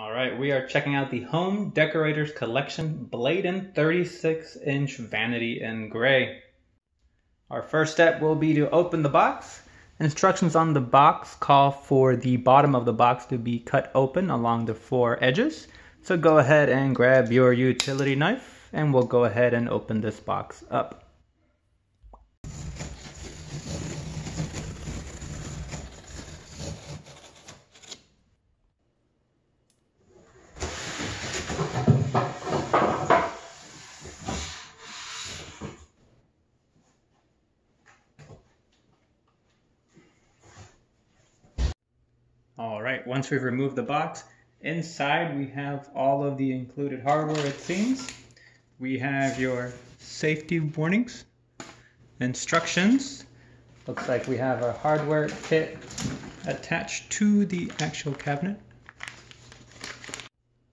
All right, we are checking out the Home Decorators Collection Bladen 36 inch vanity in gray. Our first step will be to open the box. Instructions on the box call for the bottom of the box to be cut open along the four edges. So go ahead and grab your utility knife and we'll go ahead and open this box up. All right, once we've removed the box, inside we have all of the included hardware it seems. We have your safety warnings, instructions. Looks like we have our hardware kit attached to the actual cabinet.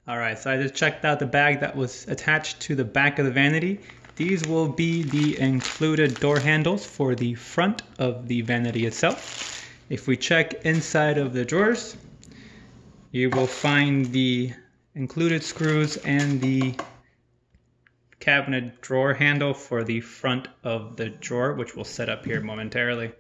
All right, so I just checked out the bag that was attached to the back of the vanity. These will be the included door handles for the front of the vanity itself. If we check inside of the drawers, you will find the included screws and the cabinet drawer handle for the front of the drawer, which we'll set up here momentarily.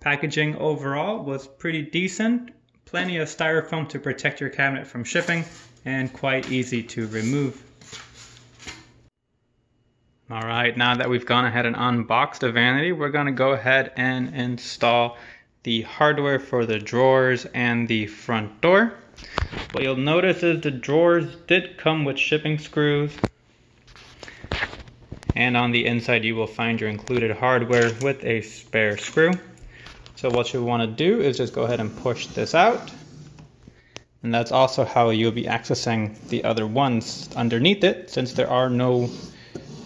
Packaging overall was pretty decent, plenty of styrofoam to protect your cabinet from shipping, and quite easy to remove. All right, now that we've gone ahead and unboxed the vanity, we're gonna go ahead and install the hardware for the drawers and the front door. What you'll notice is the drawers did come with shipping screws. And on the inside you will find your included hardware with a spare screw. So what you wanna do is just go ahead and push this out. And that's also how you'll be accessing the other ones underneath it since there are no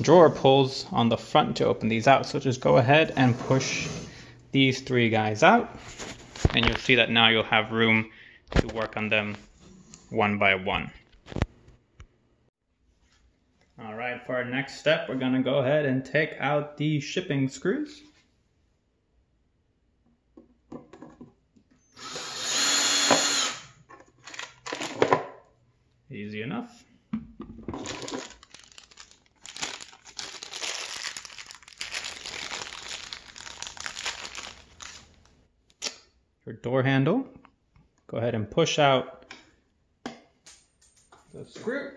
drawer pulls on the front to open these out. So just go ahead and push these three guys out and you'll see that now you'll have room to work on them one by one. All right, for our next step, we're gonna go ahead and take out the shipping screws. Easy enough. Your door handle. Go ahead and push out the screw.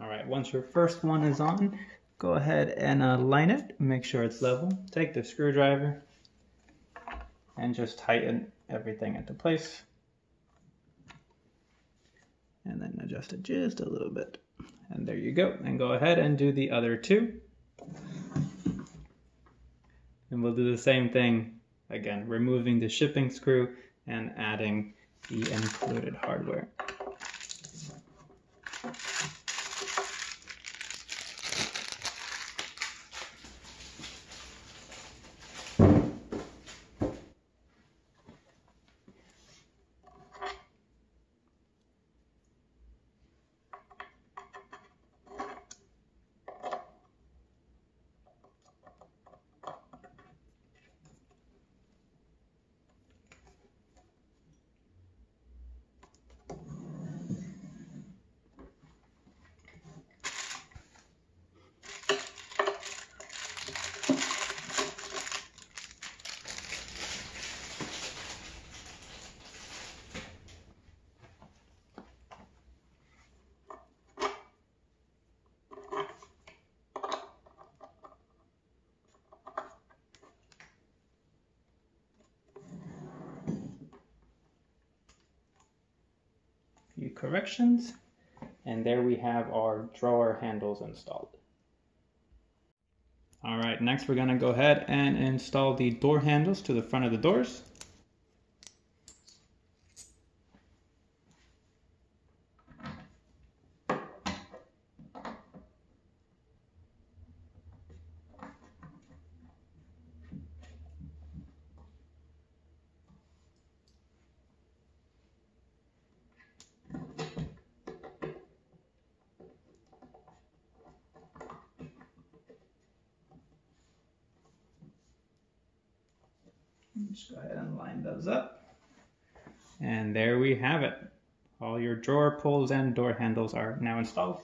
All right, once your first one is on, go ahead and uh, align it, make sure it's level. Take the screwdriver and just tighten everything into place. And then adjust it just a little bit. And there you go. And go ahead and do the other two. And we'll do the same thing again, removing the shipping screw and adding the included hardware. Corrections. And there we have our drawer handles installed. All right, next we're gonna go ahead and install the door handles to the front of the doors. Just go ahead and line those up. And there we have it. All your drawer pulls and door handles are now installed.